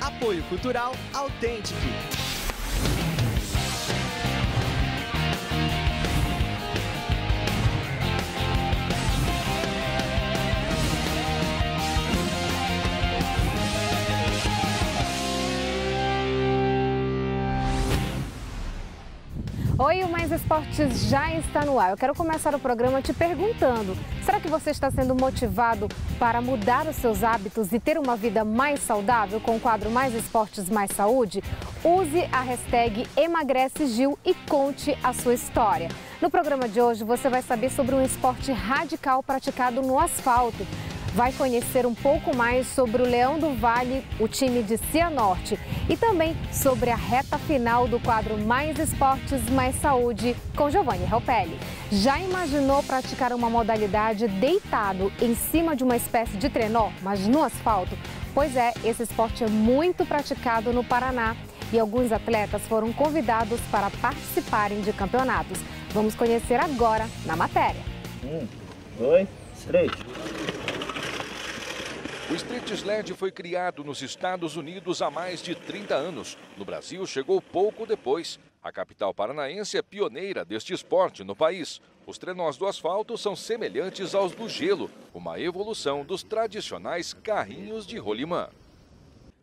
Apoio Cultural Autêntico. Oi, o Mais Esportes já está no ar. Eu quero começar o programa te perguntando: será que você está sendo motivado para mudar os seus hábitos e ter uma vida mais saudável com o quadro Mais Esportes Mais Saúde? Use a hashtag EmagreceGil e conte a sua história. No programa de hoje você vai saber sobre um esporte radical praticado no asfalto vai conhecer um pouco mais sobre o Leão do Vale, o time de Cianorte, e também sobre a reta final do quadro Mais Esportes, Mais Saúde, com Giovanni Helpelli. Já imaginou praticar uma modalidade deitado em cima de uma espécie de trenó, mas no asfalto? Pois é, esse esporte é muito praticado no Paraná e alguns atletas foram convidados para participarem de campeonatos. Vamos conhecer agora na matéria. Um, dois, três. O street sled foi criado nos Estados Unidos há mais de 30 anos. No Brasil, chegou pouco depois. A capital paranaense é pioneira deste esporte no país. Os trenós do asfalto são semelhantes aos do gelo, uma evolução dos tradicionais carrinhos de rolimã.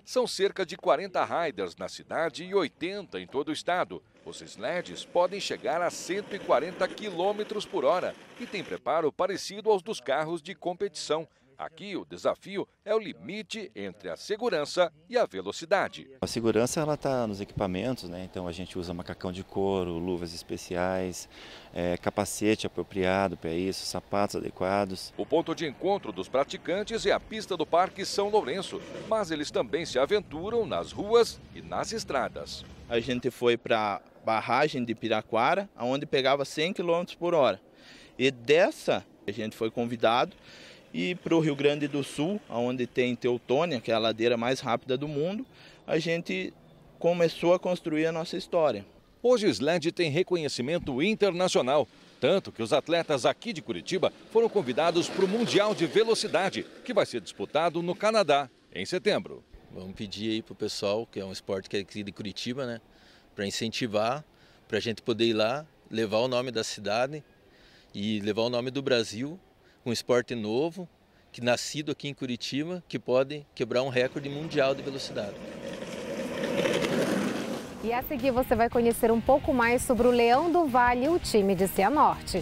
São cerca de 40 riders na cidade e 80 em todo o estado. Os sleds podem chegar a 140 km por hora e têm preparo parecido aos dos carros de competição. Aqui o desafio é o limite entre a segurança e a velocidade. A segurança ela está nos equipamentos, né? Então a gente usa macacão de couro, luvas especiais, é, capacete apropriado para isso, sapatos adequados. O ponto de encontro dos praticantes é a pista do Parque São Lourenço, mas eles também se aventuram nas ruas e nas estradas. A gente foi para a barragem de Piraquara, onde pegava 100 km por hora. E dessa a gente foi convidado e para o Rio Grande do Sul, onde tem Teutônia, que é a ladeira mais rápida do mundo, a gente começou a construir a nossa história. Hoje o sled tem reconhecimento internacional, tanto que os atletas aqui de Curitiba foram convidados para o Mundial de Velocidade, que vai ser disputado no Canadá em setembro. Vamos pedir aí para o pessoal, que é um esporte que é aqui de Curitiba, né, para incentivar, para a gente poder ir lá, levar o nome da cidade e levar o nome do Brasil um esporte novo, que nascido aqui em Curitiba, que pode quebrar um recorde mundial de velocidade. E a seguir você vai conhecer um pouco mais sobre o Leão do Vale e o time de Cianorte.